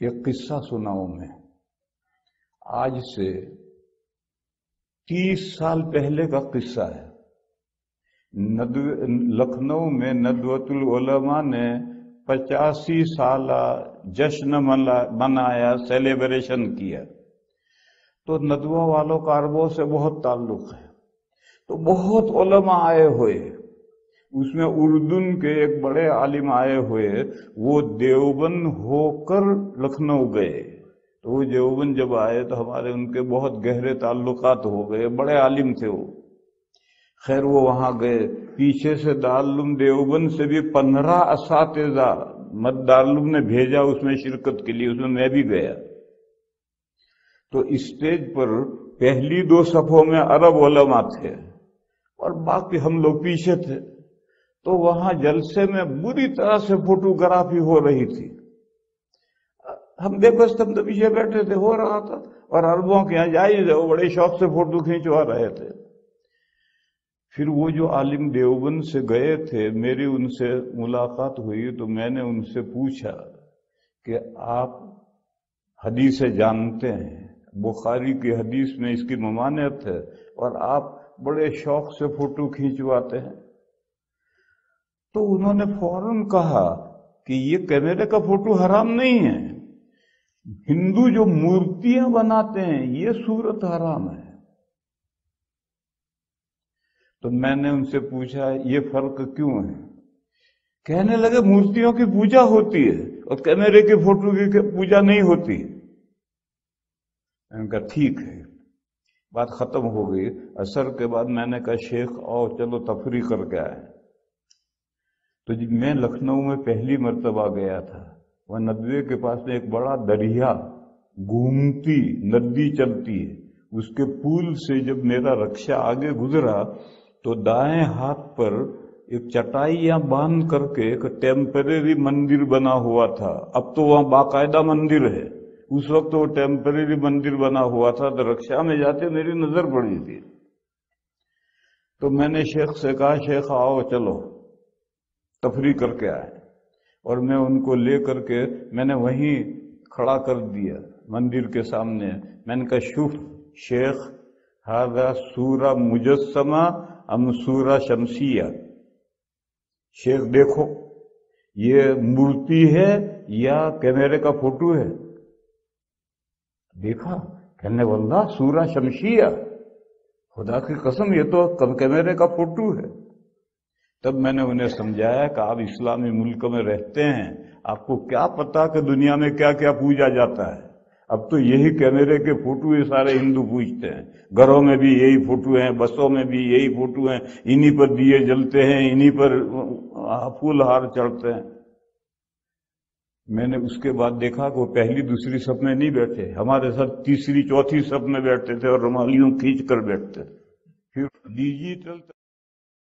ایک قصہ سناؤں میں۔ آج سے تیس سال پہلے کا قصہ ہے۔ لکھنؤ میں ندوت العلماء نے پچاسی سالہ جشن منایا سیلیبریشن کیا۔ تو ندوہ والوں کا عربوں سے بہت تعلق ہے۔ تو بہت علماء آئے ہوئے۔ اس میں اردن کے ایک بڑے عالم آئے ہوئے، وہ دیوبند ہو کر لکھنؤ گئے۔ تو وہ دیوبند جب آئے تو ہمارے ان کے بہت گہرے تعلقات ہو گئے، بڑے عالم تھے وہ۔ خیر وہ وہاں گئے۔ پیچھے سے دارالعلوم دیوبند سے بھی پندرہ اساتذہ مد دارالعلوم نے بھیجا اس میں شرکت کے لیے، اس میں میں بھی گیا۔ تو اسٹیج پر پہلی دو صفوں میں عرب علماء تھے اور باقی ہم لوگ پیچھے تھے۔ تو وہاں جلسے میں بری طرح سے فوٹوگرافی ہو رہی تھی۔ ہم بے بس ہم تو پیچھے بیٹھے تھے، ہو رہا تھا۔ اور عربوں کے یہاں جائز ہے، وہ بڑے شوق سے فوٹو کھینچوا رہے تھے۔ پھر وہ جو عالم دیوبند سے گئے تھے، میری ان سے ملاقات ہوئی تو میں نے ان سے پوچھا کہ آپ حدیث جانتے ہیں۔ بخاری کی حدیث میں اس کی ممانعت ہے اور آپ بڑے شوق سے فوٹو کھینچواتے ہیں۔ تو انہوں نے فوراً کہا کہ یہ کیمرے کا فوٹو حرام نہیں ہے۔ ہندو جو مورتیاں بناتے ہیں، یہ صورت حرام ہے۔ تو میں نے ان سے پوچھا، یہ فرق کیوں ہے؟ کہنے لگے، مورتیوں کی پوجا ہوتی ہے اور کیمرے کے فوٹو کی پوجا نہیں ہوتی۔ میں نے کہا، ٹھیک ہے۔ بات ختم ہو گئی۔ اثر کے بعد میں نے کہا، شیخ، آؤ، چلو تفریح کر کے آئے۔ تو جب میں لکھنؤ میں پہلی مرتبہ گیا تھا۔ وہ ندوے کے پاس میں ایک بڑا دریا گھومتی، ندی چلتی ہے۔ اس کے پول سے جب میرا رکشہ آگے گزرا تو دائیں ہاتھ پر ایک چٹائیاں باندھ کر کے ایک ٹیمپریری مندر بنا ہوا تھا۔ اب تو وہاں باقاعدہ مندر ہے۔ اس وقت وہ ٹیمپریری مندر بنا ہوا تھا۔ تو رکشا میں جاتے میری نظر پڑی تھی۔ تو میں نے شیخ سے کہا، شیخ آؤ، چلو۔ تفریح کر کے آئے۔ اور میں ان کو لے کر کے میں نے وہیں کھڑا کر دیا مندر کے سامنے۔ میں نے کہا شف شیخ ہاضا سورہ مجسمہ ام سورہ شمسیہ؟ شیخ، دیکھو، یہ مورتی ہے یا کیمرے کا فوٹو ہے؟ دیکھا، کہنے واللہ، سورہ شمشیہ خدا کی قسم، یہ تو کیمرے کا فوٹو ہے۔ تب میں نے انہیں سمجھایا کہ آپ اسلامی ملک میں رہتے ہیں، آپ کو کیا پتا کہ دنیا میں کیا کیا پوجا جاتا ہے؟ اب تو یہی کیمرے کے فوٹو یہ سارے ہندو پوچھتے ہیں۔ گھروں میں بھی یہی فوٹو ہیں، بسوں میں بھی یہی فوٹو ہیں، انہی پر دیے جلتے ہیں، انہی پر پھول ہار چڑھتے ہیں۔ میں نے اس کے بعد دیکھا کہ وہ پہلی دوسری سب میں نہیں بیٹھے، ہمارے ساتھ تیسری، چوتھی سب میں بیٹھتے تھے اور رومالیوں کھینچ کر بیٹھتے۔ پھر ڈیجیٹل